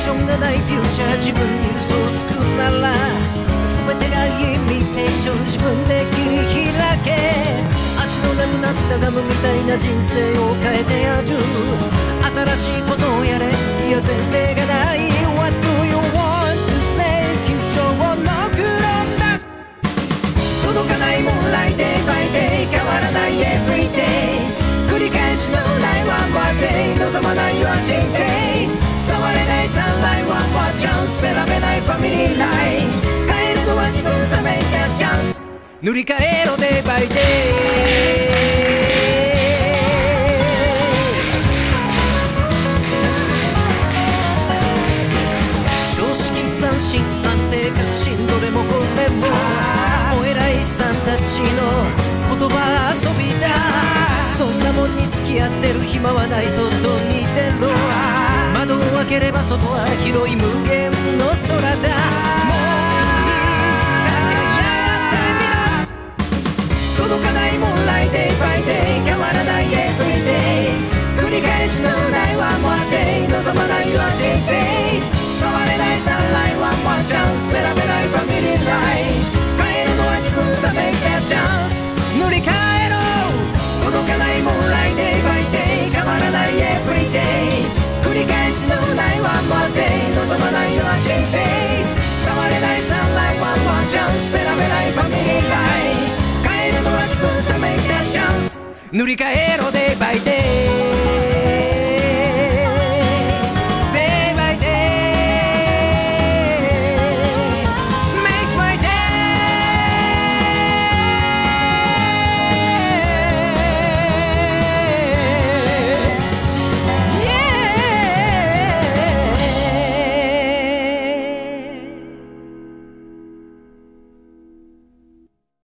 ションがないフューチャー。自分に嘘をつくなら全てがイミテーション。自分で切り開け。足のなくなったガムみたいな人生を変えてやる。新しいことをやれ。いや前例がない。What do you want? to say 貴重のクロンだ届かないもん来 day by day 変わらない everyday 繰り返しの lie one more day 望まない your 人生。ファミリーライン。変えるのは自分さめいたチャンス。塗り替えろ day by day 常識斬新安定確信どれもこれもお偉いさんたちの言葉遊びだ。そんなもんに付き合ってる暇はない外に出ろ。窓を開ければ外は広い無限返しのないワンモアデイ望まない your change days 触れないサンラインワンモアチャンス選べないファミリーライン。変えるのは自分さめいたチャンス。塗り替えろ。届かないもん来 day by day 変わらない everyday 繰り返しのないワンモアデイ望まない your change days 触れないサンラインワンモアチャンス選べないファミリーライン。変えるのは自分さめいたチャンス。塗り替えろ day by day